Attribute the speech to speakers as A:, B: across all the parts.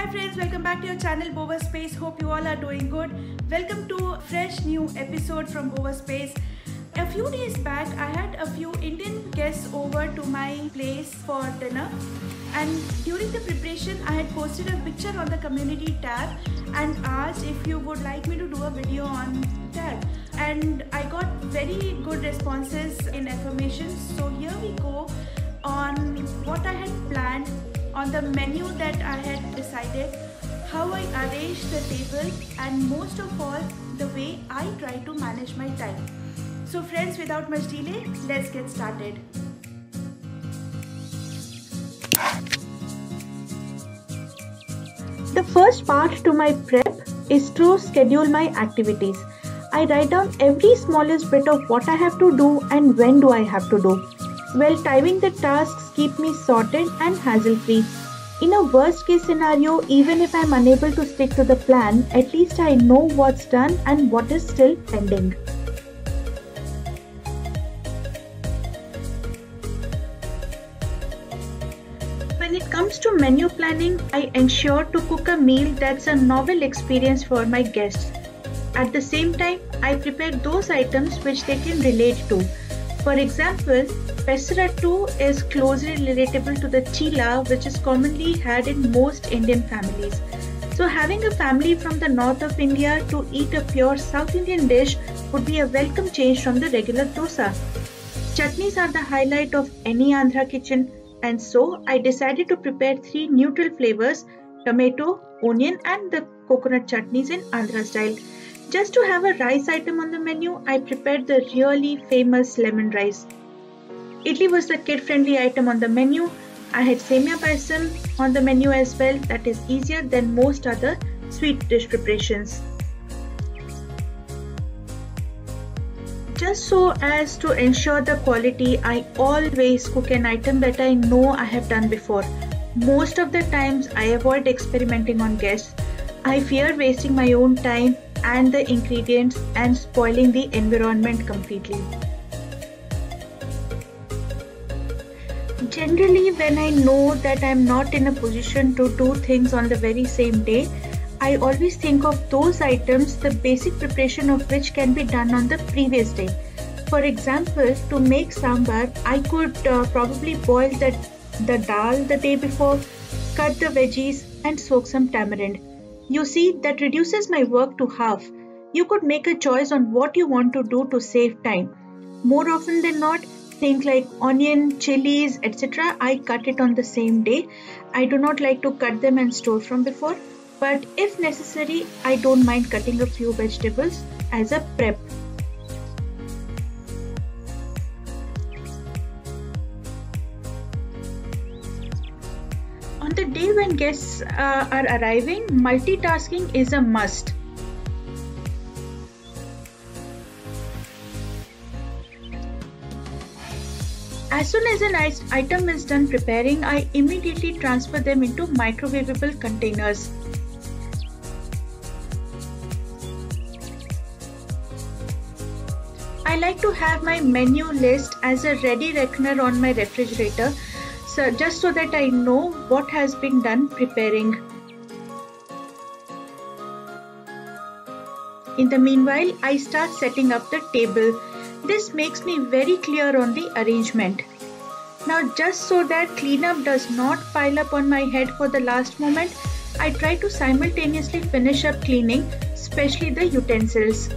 A: Hi friends, welcome back to your channel Bowerspace. Hope you all are doing good. Welcome to fresh new episode from Bowerspace. A few days back, I had a few Indian guests over to my place for dinner. And during the preparation, I had posted a picture on the community tab and asked if you would like me to do a video on that. And I got very good responses in affirmations. So here we go on what I had planned on the menu that I had decided, how I arrange the table, and most of all, the way I try to manage my time. So, friends, without much delay, let's get started. The first part to my prep is to schedule my activities. I write down every smallest bit of what I have to do and when do I have to do. Well, timing the tasks keep me sorted and hassle free. In a worst case scenario, even if I'm unable to stick to the plan, at least I know what's done and what is still pending. When it comes to menu planning, I ensure to cook a meal that's a novel experience for my guests. At the same time, I prepare those items which they can relate to. For example, Pesarattu is closely relatable to the chila which is commonly had in most Indian families. So having a family from the north of India to eat a pure South Indian dish would be a welcome change from the regular dosa. Chutneys are the highlight of any Andhra kitchen and so I decided to prepare three neutral flavors tomato, onion and the coconut chutneys in Andhra style. Just to have a rice item on the menu, I prepared the really famous lemon rice. Idli was the kid-friendly item on the menu. I had semia payasam on the menu as well that is easier than most other sweet dish preparations. Just so as to ensure the quality, I always cook an item that I know I have done before. Most of the times I avoid experimenting on guests. I fear wasting my own time and the ingredients and spoiling the environment completely. Generally, when I know that I'm not in a position to do things on the very same day, I always think of those items, the basic preparation of which can be done on the previous day. For example, to make sambar, I could uh, probably boil the, the dal the day before, cut the veggies, and soak some tamarind. You see, that reduces my work to half. You could make a choice on what you want to do to save time. More often than not, things like onion, chilies, etc., I cut it on the same day. I do not like to cut them and store from before, but if necessary, I don't mind cutting a few vegetables as a prep. On the day when guests uh, are arriving, multitasking is a must. As soon as an item is done preparing, I immediately transfer them into microwavable containers. I like to have my menu list as a ready reckoner on my refrigerator so just so that I know what has been done preparing. In the meanwhile, I start setting up the table. This makes me very clear on the arrangement. Now just so that cleanup does not pile up on my head for the last moment, I try to simultaneously finish up cleaning, especially the utensils.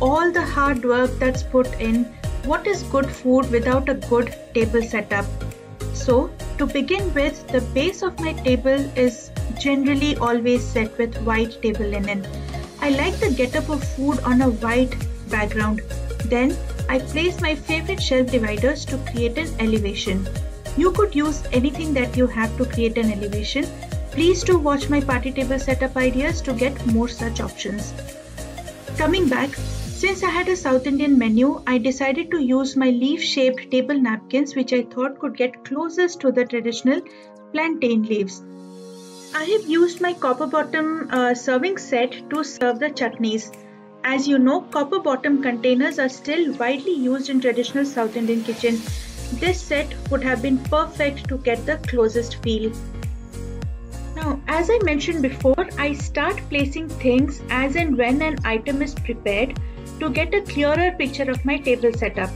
A: All the hard work that's put in, what is good food without a good table setup? So, to begin with, the base of my table is generally always set with white table linen. I like the getup of food on a white background. Then, I place my favorite shelf dividers to create an elevation. You could use anything that you have to create an elevation. Please do watch my party table setup ideas to get more such options. Coming back, since I had a South Indian menu, I decided to use my leaf shaped table napkins which I thought could get closest to the traditional plantain leaves. I have used my copper bottom uh, serving set to serve the chutneys. As you know, copper bottom containers are still widely used in traditional South Indian kitchen. This set would have been perfect to get the closest feel. As I mentioned before, I start placing things as and when an item is prepared to get a clearer picture of my table setup.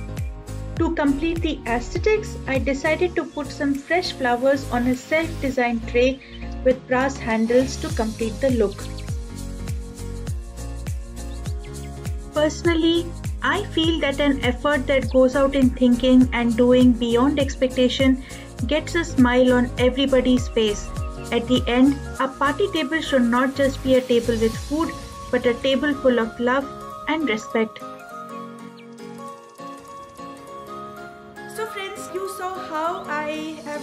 A: To complete the aesthetics, I decided to put some fresh flowers on a self-designed tray with brass handles to complete the look. Personally, I feel that an effort that goes out in thinking and doing beyond expectation gets a smile on everybody's face at the end, a party table should not just be a table with food, but a table full of love and respect.
B: So friends, you saw how I have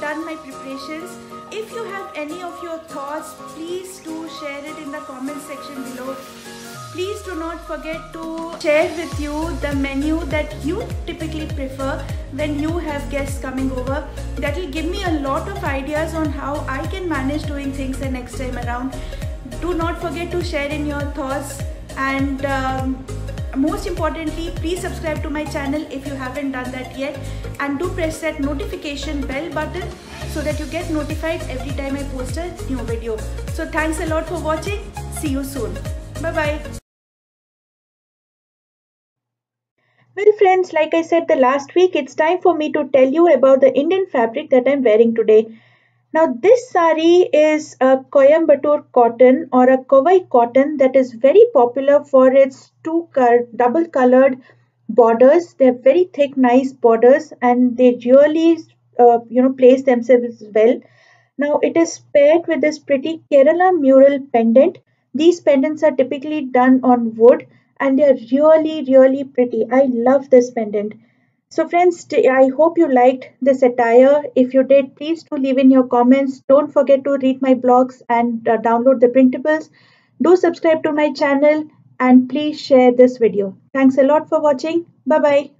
B: done my preparations. If you have any of your thoughts, please do share it in the comment section below. Please do not forget to share with you the menu that you typically prefer when you have guests coming over. That will give me a lot of ideas on how I can manage doing things the next time around. Do not forget to share in your thoughts and um, most importantly please subscribe to my channel if you haven't done that yet and do press that notification bell button so that you get notified every time I post a new video. So thanks a lot for watching. See you soon. Bye bye.
A: Well friends, like I said the last week, it's time for me to tell you about the Indian fabric that I'm wearing today. Now this sari is a Coimbatore cotton or a Kovai cotton that is very popular for its two double colored borders. They're very thick, nice borders and they really, uh, you know, place themselves well. Now it is paired with this pretty Kerala mural pendant. These pendants are typically done on wood and they're really really pretty. I love this pendant. So friends i hope you liked this attire. If you did please do leave in your comments. Don't forget to read my blogs and uh, download the printables. Do subscribe to my channel and please share this video. Thanks a lot for watching. Bye bye